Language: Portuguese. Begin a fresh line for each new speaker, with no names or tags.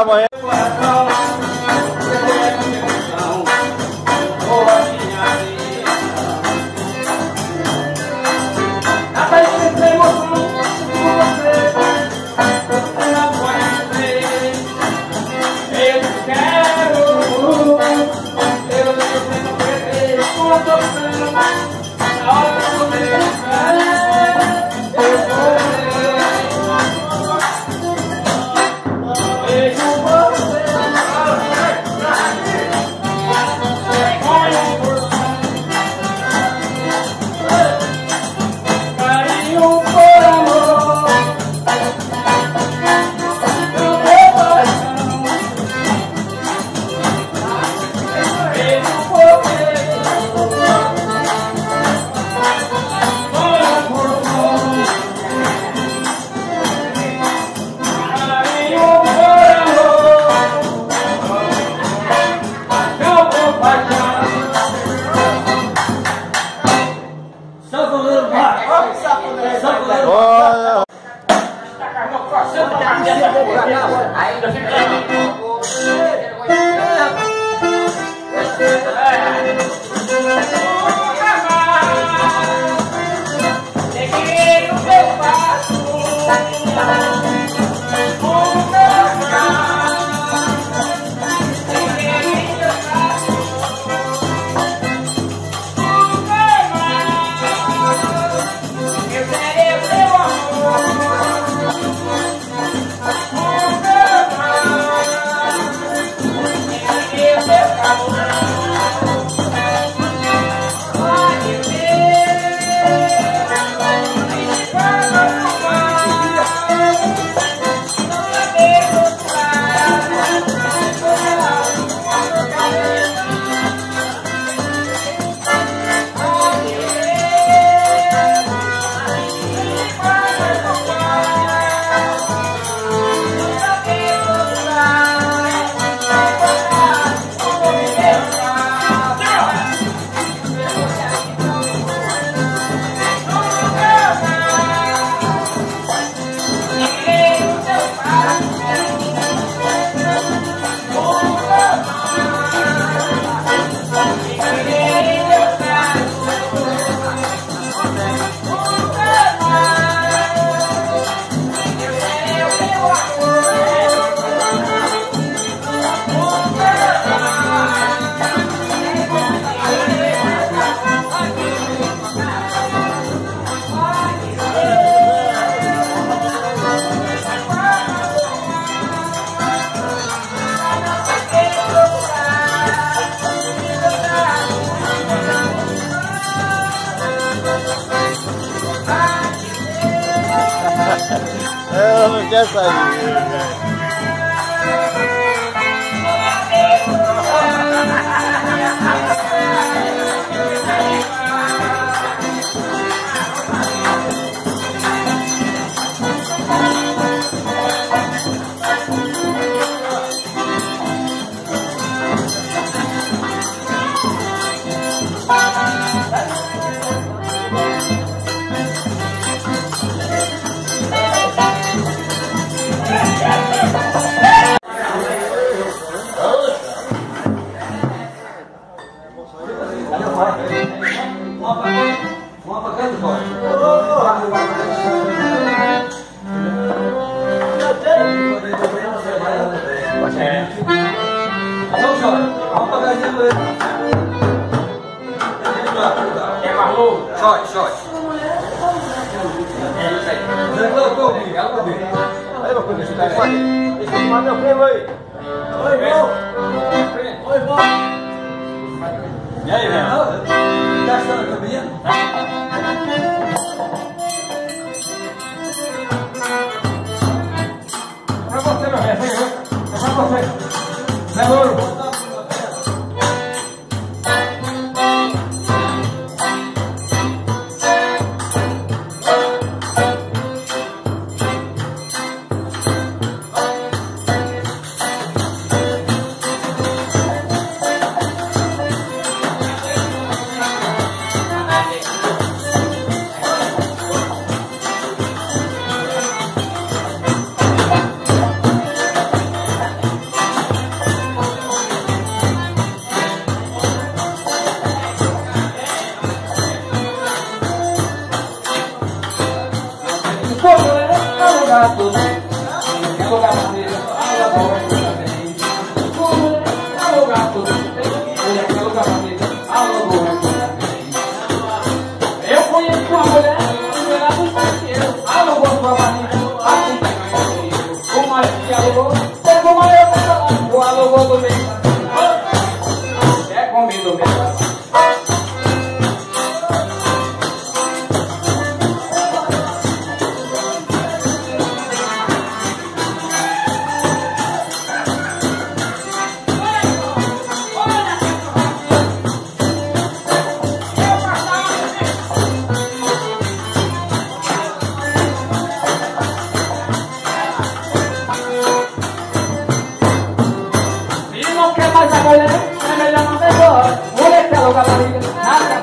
amanhã. well, I guess I did. Mas meu primo aí. Oi, irmão. Oi, irmão. E aí, meu? Tá achando que menino? Pra você, meu velho. É pra você. Zé Louro. মাছ যাব la